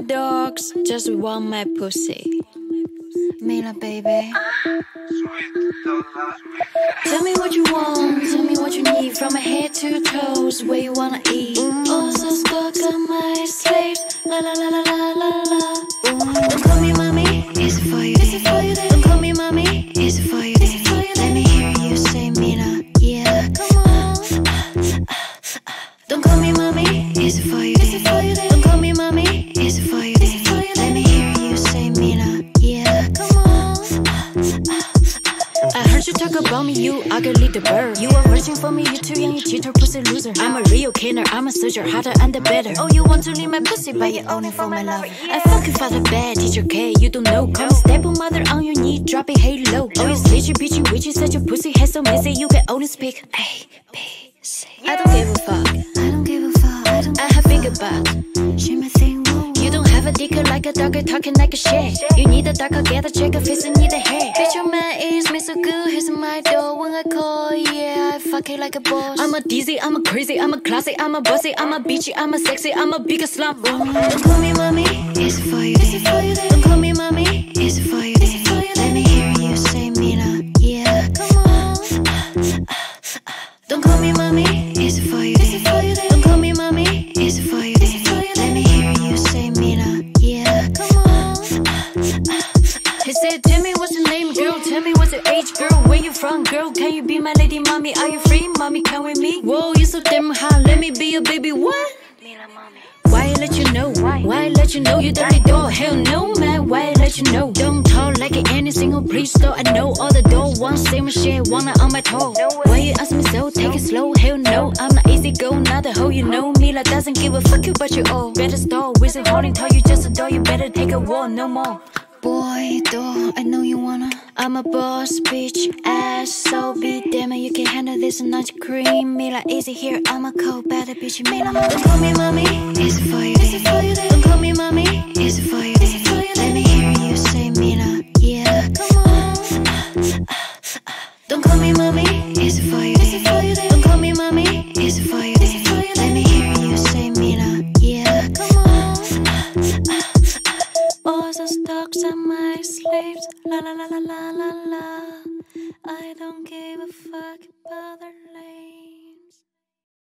dogs just want my pussy. Mila, baby. Tell me what you want, tell me what you need From my head to toes, where you wanna eat Oh, so stuck on my slave La la la la la la la Don't call me mommy, is it for you? Is it for you? Don't call me mommy, is it for you? Is for you? Let me hear you say Mila, yeah Come on Don't call me mommy, is it for you? Is it for you? About me, you ugly the bird. You are virgin for me, you too young, you cheater, pussy loser. I'm a real killer, I'm a soldier, harder and the better. Oh, you want to leave my pussy, but you own it for my love. I fucking father bad, teacher K, you don't know. Come step on mother on your knee, drop it halo. Oh, you slitchy, bitchy, witchy, such a pussy head so messy, you can only speak A, B, C. I don't give a fuck. I don't give a fuck. I, don't I have bigger butt. She my thing. You don't have a dick like a dog, talking like a shit. You need a darker, get a check, face, and need Like a boss. I'm a dizzy, I'm a crazy, I'm a classy, I'm a bossy, I'm a beachy, I'm a sexy, I'm a bigger me you from, girl? Can you be my lady, mommy? Are you free, mommy? Come with me. Whoa, you so damn hot. Let me be your baby. What? Why I let you know? Why I let you know you dirty door? Hell no, man. Why I let you know? Don't talk like it any single priest. So I know all the door. One same shit, wanna on my toe. Why you ask me so? Take it slow. Hell no, I'm not easy go. Not the hoe you know me. Like doesn't give a fuck about you all. Better stall. Wizard holding tall. You just adore. You better take a war. No more. Boy, door, I know you wanna. I'm a boss, bitch, ass, so be damn it, you can handle this and not cream me like easy here. I'm a cold better bitch, mean I'm Don't call me mommy, is it for you? Boys are my slaves. La la la la la la la. I don't give a fuck about their name.